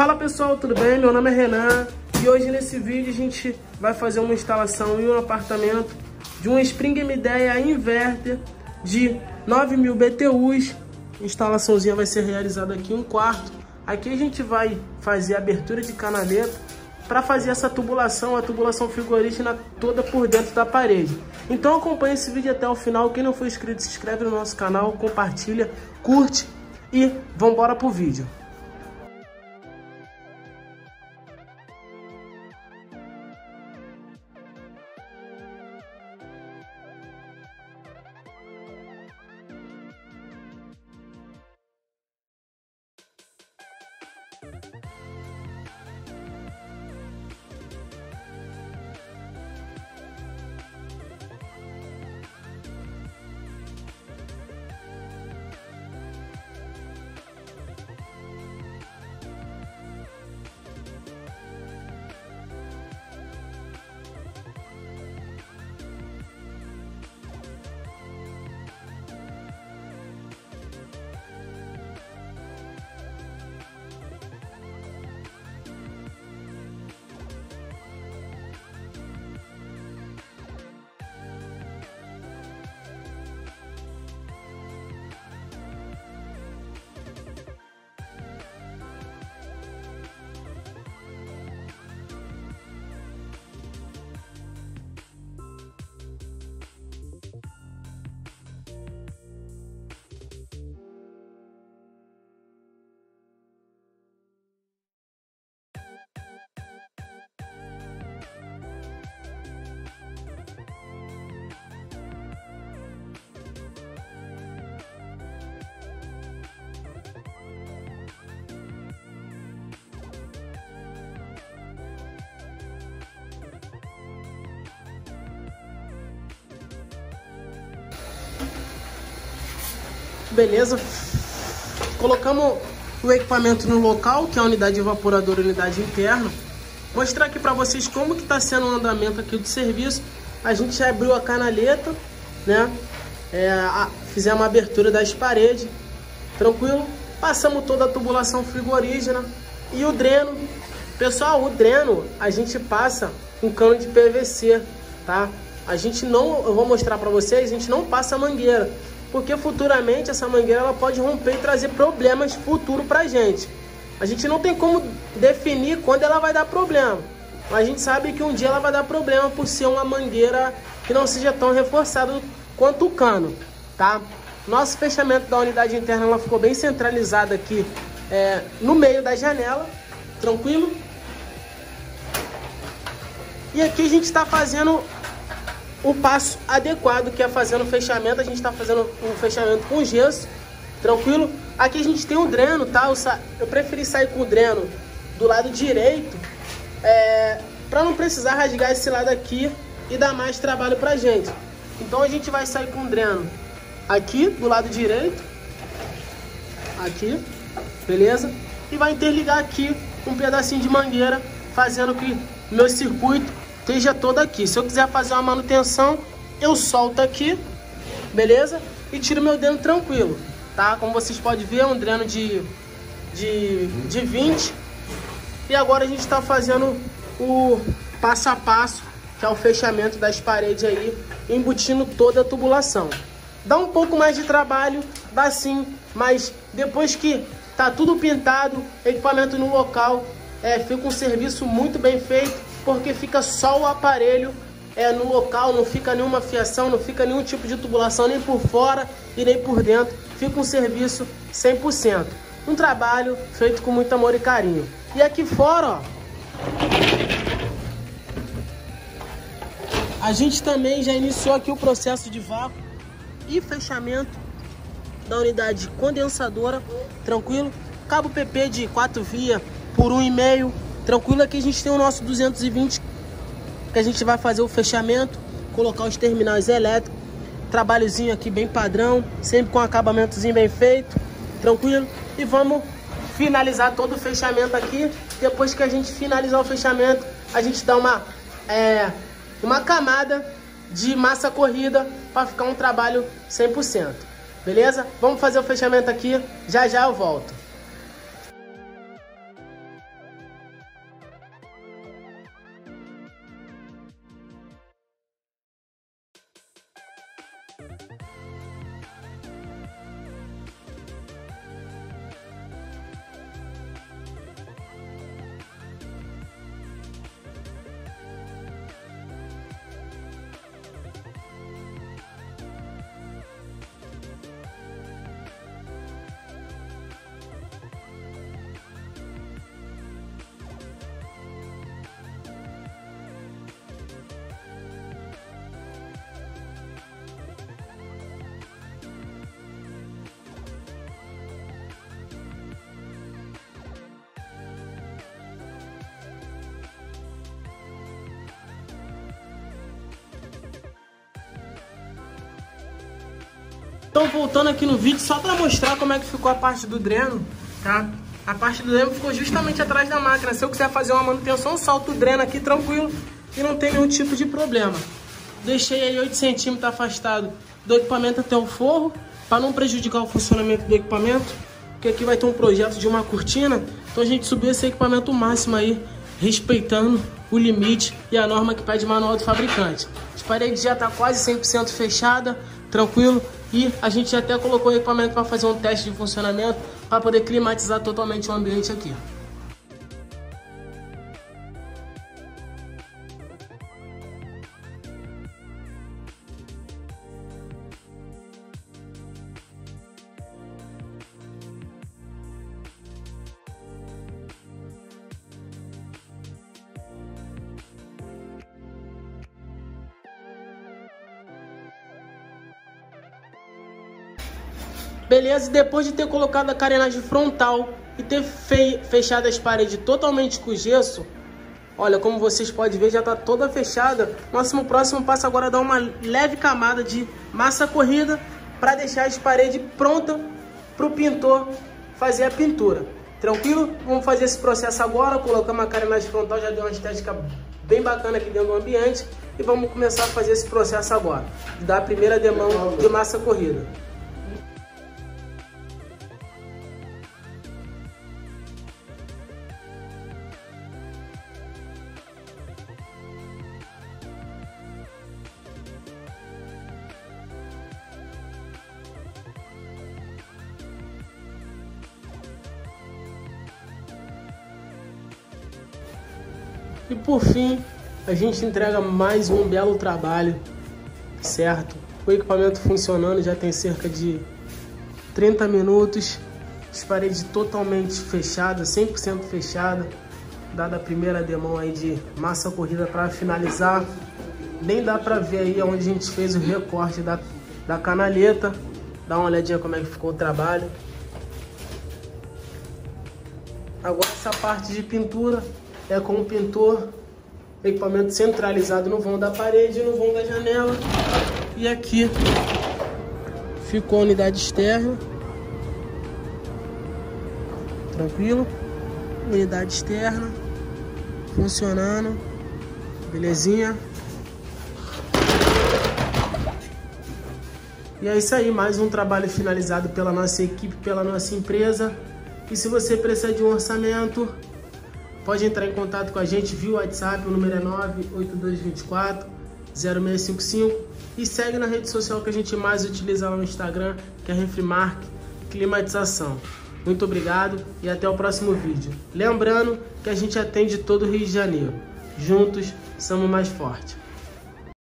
Fala pessoal, tudo bem? Meu nome é Renan e hoje nesse vídeo a gente vai fazer uma instalação em um apartamento de um Spring M10 inverter de 9000 BTUs. A instalaçãozinha vai ser realizada aqui em um quarto. Aqui a gente vai fazer a abertura de canaleta para fazer essa tubulação, a tubulação frigorífica toda por dentro da parede. Então acompanhe esse vídeo até o final. Quem não for inscrito, se inscreve no nosso canal, compartilha, curte e vamos embora pro vídeo. Beleza. Colocamos o equipamento no local, que é a unidade evaporadora, unidade interna. Mostrar aqui para vocês como que está sendo o andamento aqui do serviço. A gente já abriu a canaleta, né? É, a, fizemos a abertura das paredes, tranquilo? Passamos toda a tubulação frigorígena e o dreno. Pessoal, o dreno a gente passa com cano de PVC, tá? A gente não, eu vou mostrar para vocês, a gente não passa mangueira porque futuramente essa mangueira ela pode romper e trazer problemas futuro para a gente. A gente não tem como definir quando ela vai dar problema, mas a gente sabe que um dia ela vai dar problema por ser uma mangueira que não seja tão reforçada quanto o cano, tá? Nosso fechamento da unidade interna ela ficou bem centralizada aqui é, no meio da janela, tranquilo? E aqui a gente está fazendo o passo adequado que é fazendo o fechamento. A gente está fazendo um fechamento com gesso, tranquilo? Aqui a gente tem um dreno, tá? Eu, eu preferi sair com o dreno do lado direito, é, para não precisar rasgar esse lado aqui e dar mais trabalho pra gente. Então a gente vai sair com o dreno aqui do lado direito, aqui, beleza? E vai interligar aqui um pedacinho de mangueira, fazendo que meu circuito esteja toda aqui. Se eu quiser fazer uma manutenção, eu solto aqui, beleza? E tiro meu dreno tranquilo, tá? Como vocês podem ver, é um dreno de, de, de 20. E agora a gente está fazendo o passo a passo, que é o fechamento das paredes aí, embutindo toda a tubulação. Dá um pouco mais de trabalho, dá sim, mas depois que tá tudo pintado, equipamento no local, é, fica um serviço muito bem feito porque fica só o aparelho é, no local, não fica nenhuma fiação, não fica nenhum tipo de tubulação, nem por fora e nem por dentro. Fica um serviço 100%. Um trabalho feito com muito amor e carinho. E aqui fora, ó, a gente também já iniciou aqui o processo de vácuo e fechamento da unidade condensadora, tranquilo? Cabo PP de 4 via por 1,5 Tranquilo aqui a gente tem o nosso 220 que a gente vai fazer o fechamento, colocar os terminais elétricos, trabalhozinho aqui bem padrão, sempre com acabamentozinho bem feito, tranquilo? E vamos finalizar todo o fechamento aqui. Depois que a gente finalizar o fechamento, a gente dá uma, é, uma camada de massa corrida para ficar um trabalho 100%. Beleza? Vamos fazer o fechamento aqui, já já eu volto. Então, voltando aqui no vídeo, só para mostrar como é que ficou a parte do dreno, tá? A parte do dreno ficou justamente atrás da máquina. Se eu quiser fazer uma manutenção, solto o dreno aqui tranquilo e não tem nenhum tipo de problema. Deixei aí 8 centímetros afastado do equipamento até o forro, para não prejudicar o funcionamento do equipamento, porque aqui vai ter um projeto de uma cortina, então a gente subiu esse equipamento máximo aí, respeitando o limite e a norma que pede manual do fabricante. As paredes já tá quase 100% fechada, tranquilo, e a gente até colocou o equipamento para fazer um teste de funcionamento, para poder climatizar totalmente o ambiente aqui. Beleza, e depois de ter colocado a carenagem frontal e ter fe fechado as paredes totalmente com gesso, olha, como vocês podem ver, já está toda fechada. Nosso próximo passo agora é dar uma leve camada de massa corrida para deixar as paredes prontas para o pintor fazer a pintura. Tranquilo? Vamos fazer esse processo agora, colocamos a carenagem frontal, já deu uma estética bem bacana aqui dentro do ambiente e vamos começar a fazer esse processo agora, dar a primeira demão de massa corrida. E por fim, a gente entrega mais um belo trabalho, certo? O equipamento funcionando já tem cerca de 30 minutos, as paredes totalmente fechadas, 100% fechadas, dada a primeira demão aí de massa corrida para finalizar. Nem dá para ver aí onde a gente fez o recorte da, da canaleta. Dá uma olhadinha como é que ficou o trabalho. Agora essa parte de pintura é com o pintor, equipamento centralizado no vão da parede, no vão da janela. E aqui ficou a unidade externa. Tranquilo? Unidade externa. Funcionando. Belezinha? E é isso aí, mais um trabalho finalizado pela nossa equipe, pela nossa empresa. E se você precisar de um orçamento, Pode entrar em contato com a gente via WhatsApp, o número é 98224 0655 e segue na rede social que a gente mais utiliza lá no Instagram, que é Refrimark Climatização. Muito obrigado e até o próximo vídeo. Lembrando que a gente atende todo o Rio de Janeiro. Juntos somos mais fortes.